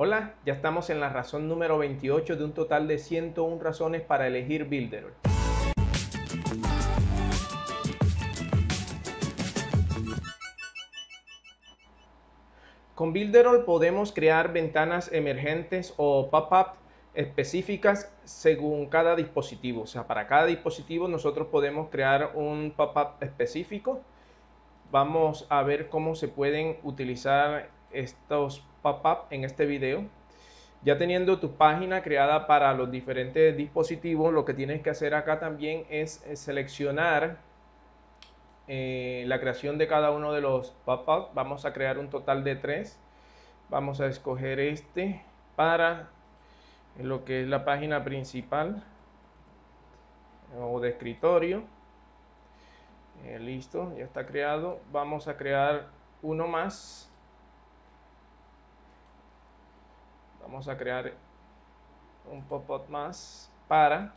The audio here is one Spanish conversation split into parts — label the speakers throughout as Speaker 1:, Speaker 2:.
Speaker 1: Hola, ya estamos en la razón número 28 de un total de 101 razones para elegir Builderall. Con Builderall podemos crear ventanas emergentes o pop-up específicas según cada dispositivo. O sea, para cada dispositivo nosotros podemos crear un pop-up específico. Vamos a ver cómo se pueden utilizar estos pop-up en este video. Ya teniendo tu página creada para los diferentes dispositivos, lo que tienes que hacer acá también es seleccionar eh, la creación de cada uno de los pop-up. Vamos a crear un total de tres. Vamos a escoger este para lo que es la página principal o de escritorio. Eh, listo, ya está creado. Vamos a crear uno más vamos a crear un pop-up más para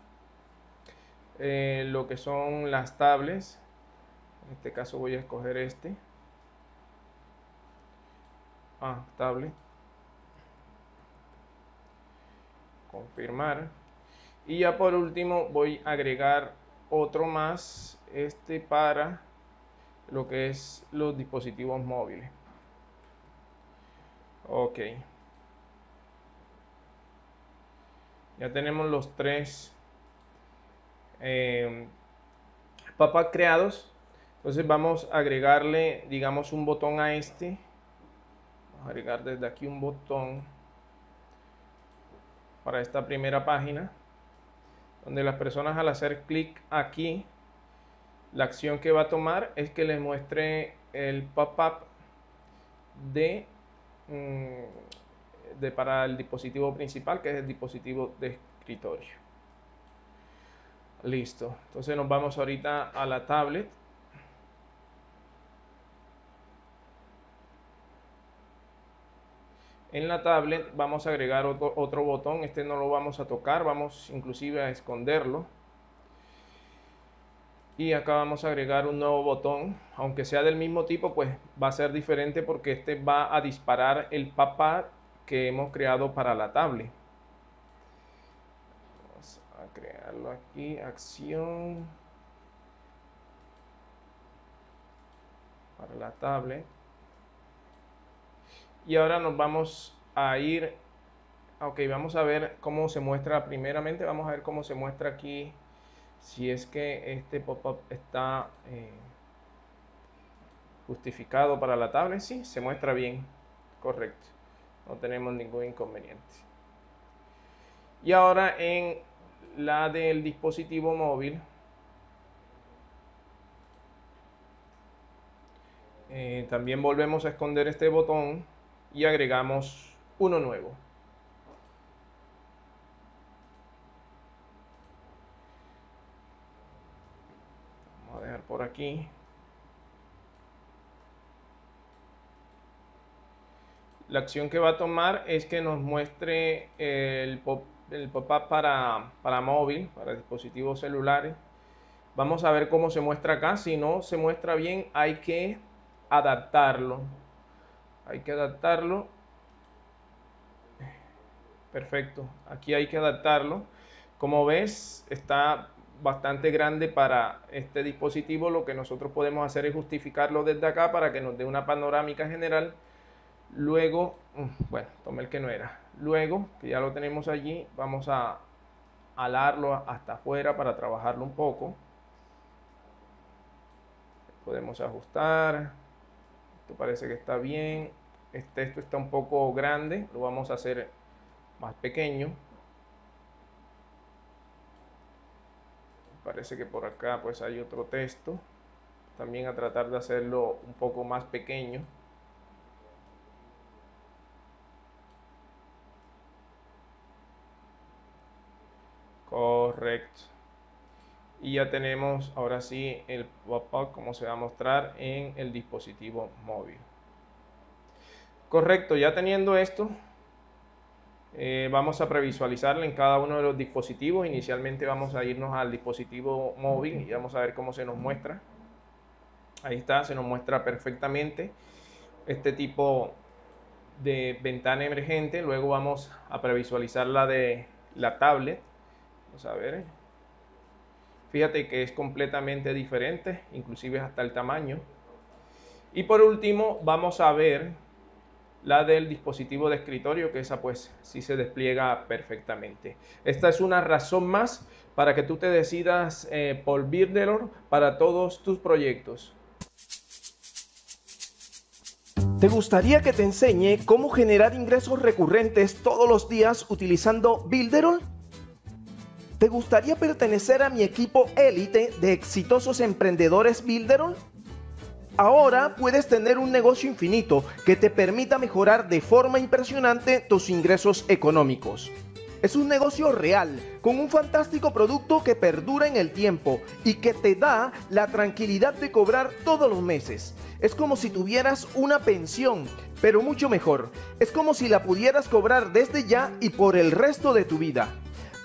Speaker 1: eh, lo que son las tablets. En este caso voy a escoger este. Ah, tablet. Confirmar. Y ya por último voy a agregar otro más este para lo que es los dispositivos móviles. Ok ya tenemos los tres eh, papas creados. Entonces vamos a agregarle digamos un botón a este. Vamos a agregar desde aquí un botón para esta primera página donde las personas al hacer clic aquí la acción que va a tomar es que les muestre el pop-up de mm, de, para el dispositivo principal, que es el dispositivo de escritorio. Listo. Entonces nos vamos ahorita a la tablet. En la tablet vamos a agregar otro, otro botón. Este no lo vamos a tocar. Vamos inclusive a esconderlo y acá vamos a agregar un nuevo botón aunque sea del mismo tipo pues va a ser diferente porque este va a disparar el papá que hemos creado para la tablet. Vamos a crearlo aquí, acción. Para la tablet. Y ahora nos vamos a ir, ok, vamos a ver cómo se muestra primeramente, vamos a ver cómo se muestra aquí, si es que este pop-up está eh, justificado para la tablet, sí, se muestra bien, correcto no tenemos ningún inconveniente. Y ahora en la del dispositivo móvil, eh, también volvemos a esconder este botón y agregamos uno nuevo. Vamos a dejar por aquí. La acción que va a tomar es que nos muestre el pop-up para, para móvil, para dispositivos celulares. Vamos a ver cómo se muestra acá. Si no se muestra bien, hay que adaptarlo. Hay que adaptarlo. Perfecto. Aquí hay que adaptarlo. Como ves, está bastante grande para este dispositivo. Lo que nosotros podemos hacer es justificarlo desde acá para que nos dé una panorámica general Luego, mm, bueno, tomé el que no era. Luego, que ya lo tenemos allí, vamos a alarlo hasta afuera para trabajarlo un poco. Podemos ajustar. Esto parece que está bien. Este, esto está un poco grande. Lo vamos a hacer más pequeño. Parece que por acá pues hay otro texto. También a tratar de hacerlo un poco más pequeño. Correcto. Y ya tenemos ahora sí el pop-up como se va a mostrar en el dispositivo móvil. Correcto, ya teniendo esto, eh, vamos a previsualizarlo en cada uno de los dispositivos. Inicialmente vamos a irnos al dispositivo móvil y vamos a ver cómo se nos muestra. Ahí está, se nos muestra perfectamente este tipo de ventana emergente, luego vamos a previsualizar la de la tablet. Vamos a ver. Fíjate que es completamente diferente, inclusive hasta el tamaño. Y por último, vamos a ver la del dispositivo de escritorio, que esa pues sí se despliega perfectamente. Esta es una razón más para que tú te decidas eh, por Builderor para todos tus proyectos.
Speaker 2: ¿Te gustaría que te enseñe cómo generar ingresos recurrentes todos los días utilizando Builderall? ¿Te gustaría pertenecer a mi equipo élite de exitosos emprendedores Builderall? Ahora puedes tener un negocio infinito que te permita mejorar de forma impresionante tus ingresos económicos. Es un negocio real, con un fantástico producto que perdura en el tiempo y que te da la tranquilidad de cobrar todos los meses. Es como si tuvieras una pensión, pero mucho mejor. Es como si la pudieras cobrar desde ya y por el resto de tu vida.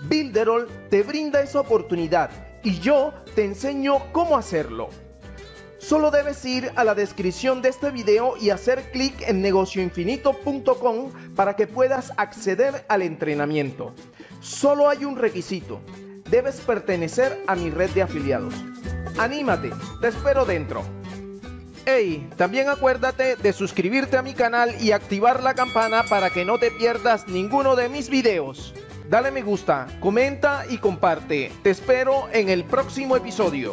Speaker 2: Builderall te brinda esa oportunidad y yo te enseño cómo hacerlo. Solo debes ir a la descripción de este video y hacer clic en negocioinfinito.com para que puedas acceder al entrenamiento. Solo hay un requisito. Debes pertenecer a mi red de afiliados. Anímate, te espero dentro. Hey, también acuérdate de suscribirte a mi canal y activar la campana para que no te pierdas ninguno de mis videos. Dale me gusta, comenta y comparte. Te espero en el próximo episodio.